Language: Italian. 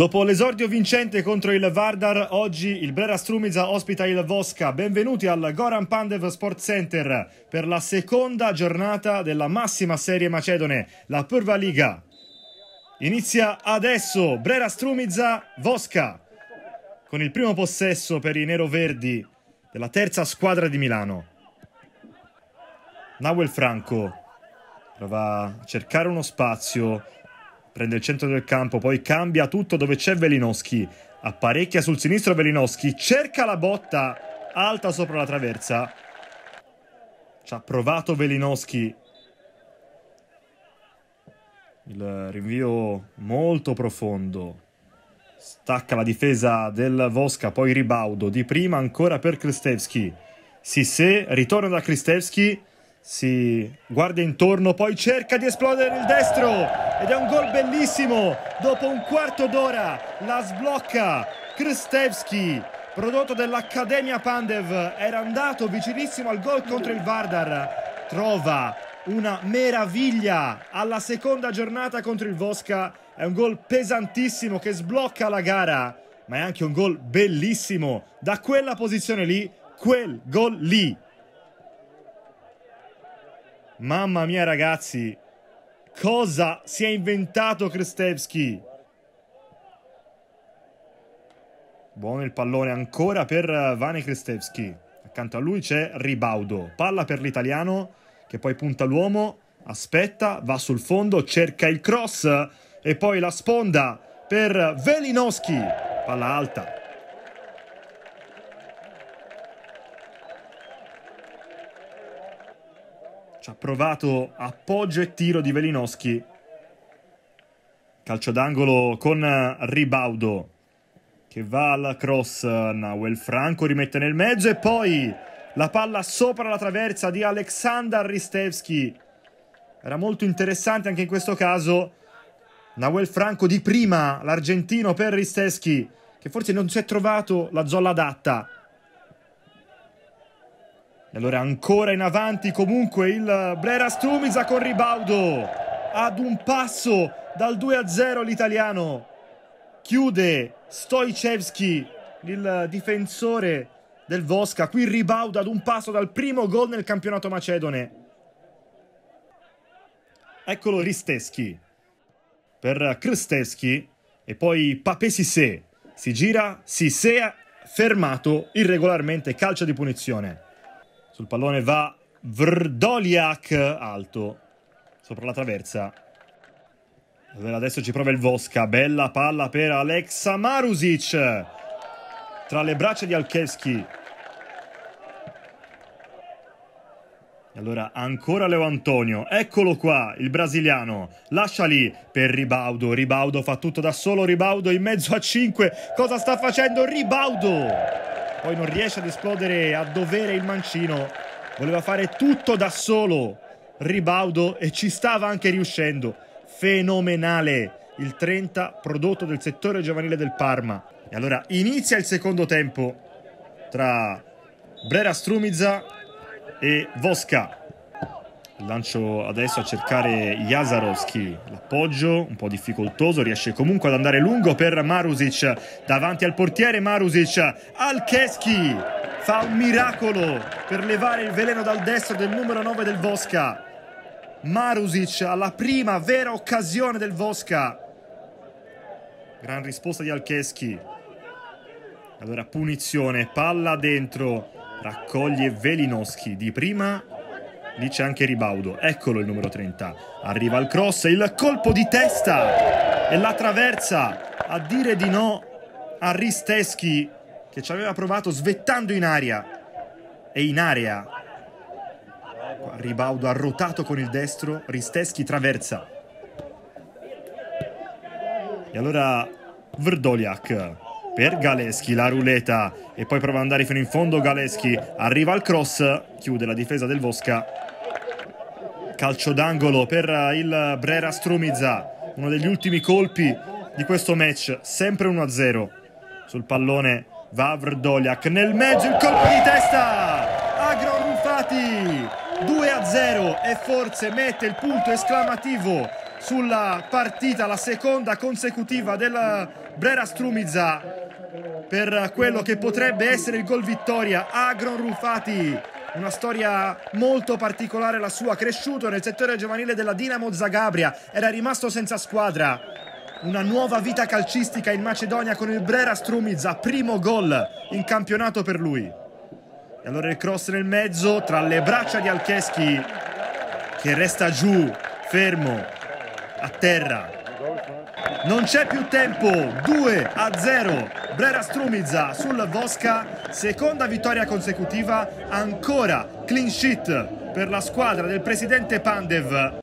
Dopo l'esordio vincente contro il Vardar, oggi il Brera Strumiza ospita il Vosca. Benvenuti al Goran Pandev Sport Center per la seconda giornata della massima serie macedone, la Purva Liga. Inizia adesso Brera Strumiza Vosca con il primo possesso per i neroverdi della terza squadra di Milano. Nawel Franco prova a cercare uno spazio prende il centro del campo, poi cambia tutto dove c'è Velinowski, apparecchia sul sinistro Velinowski, cerca la botta alta sopra la traversa. Ci ha provato Velinowski. Il rinvio molto profondo. Stacca la difesa del Vosca, poi ribaudo di prima ancora per Kristevski. Sissé ritorna da Kristevski si guarda intorno, poi cerca di esplodere il destro ed è un gol bellissimo. Dopo un quarto d'ora la sblocca Krstevski, prodotto dell'Accademia Pandev, era andato vicinissimo al gol contro il Vardar. Trova una meraviglia alla seconda giornata contro il Vosca. È un gol pesantissimo che sblocca la gara, ma è anche un gol bellissimo. Da quella posizione lì, quel gol lì Mamma mia ragazzi, cosa si è inventato Krstevski? Buono il pallone ancora per Vane Krstevski. Accanto a lui c'è Ribaudo. Palla per l'italiano che poi punta l'uomo, aspetta, va sul fondo, cerca il cross e poi la sponda per Velinowski. Palla alta, Ha provato appoggio e tiro di Velinowski. Calcio d'angolo con Ribaudo che va al cross. Nawel Franco rimette nel mezzo e poi la palla sopra la traversa di Aleksandar Ristevski. Era molto interessante anche in questo caso. Nawel Franco di prima, l'argentino per Ristevski, che forse non si è trovato la zolla adatta. E allora ancora in avanti comunque il Brera Strumiza con Ribaudo. Ad un passo dal 2-0 l'italiano. Chiude Stoicevski, il difensore del Vosca. Qui Ribaudo ad un passo dal primo gol nel campionato macedone. Eccolo Risteschi per Krsteschi e poi Pape Sissé. Si gira, Sissé fermato irregolarmente, calcio di punizione. Sul pallone va Vrdoliak alto sopra la traversa. Adesso ci prova il Vosca. Bella palla per Alexa Marusic. Tra le braccia di Alkevski. Allora ancora Leo Antonio, eccolo qua, il brasiliano, lascia lì per Ribaudo, Ribaudo fa tutto da solo, Ribaudo in mezzo a 5, cosa sta facendo Ribaudo? Poi non riesce ad esplodere a dovere il mancino, voleva fare tutto da solo, Ribaudo e ci stava anche riuscendo, fenomenale il 30 prodotto del settore giovanile del Parma. E allora inizia il secondo tempo tra Brera Strumiza e Vosca. Lancio adesso a cercare Jazarowski, l'appoggio un po' difficoltoso, riesce comunque ad andare lungo per Marusic, davanti al portiere Marusic, Alkeski fa un miracolo per levare il veleno dal destro del numero 9 del Vosca. Marusic alla prima vera occasione del Vosca. Gran risposta di Alkeski. Allora punizione, palla dentro, raccoglie Velinowski di prima C'è anche Ribaudo. Eccolo il numero 30. Arriva il cross, il colpo di testa e la traversa a dire di no a Risteschi che ci aveva provato svettando in aria. E in area. Ribaudo ha rotato con il destro, Risteschi traversa. E allora Vrdoliak per Galeschi, la ruleta e poi prova ad andare fino in fondo Galeschi, arriva al cross, chiude la difesa del Vosca, calcio d'angolo per il Brera Strumiza, uno degli ultimi colpi di questo match, sempre 1-0 sul pallone va Vrdoliak, nel mezzo il colpo di testa, Agro Rufati, 2-0 e forse mette il punto esclamativo sulla partita, la seconda consecutiva del Brera Strumiza per quello che potrebbe essere il gol vittoria. Agron Rufati, una storia molto particolare la sua, cresciuto nel settore giovanile della Dinamo Zagabria, era rimasto senza squadra. Una nuova vita calcistica in Macedonia con il Brera Strumiza, primo gol in campionato per lui. E allora il cross nel mezzo tra le braccia di Alcheschi che resta giù, fermo, a terra. Non c'è più tempo, 2 a 0. Brera Strumiza sul Vosca, seconda vittoria consecutiva, ancora clean sheet per la squadra del presidente Pandev.